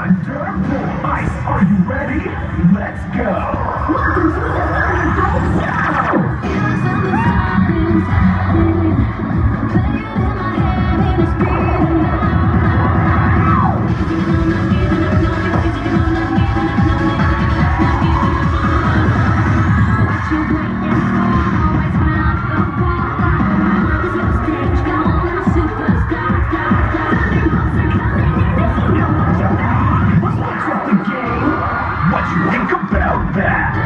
Thunderbolt. Ice, are you ready? Let's go. About that?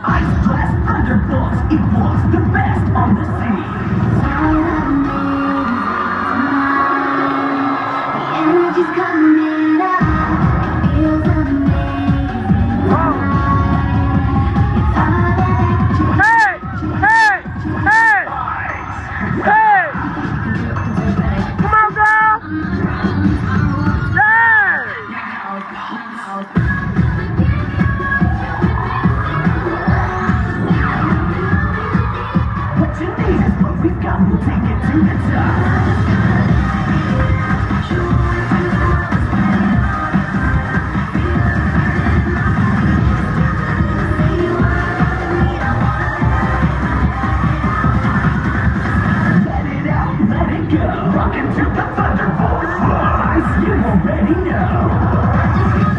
Ice Blast Thunderbolts equals the best Rockin' to the Thunderbolt. Ice, you already know.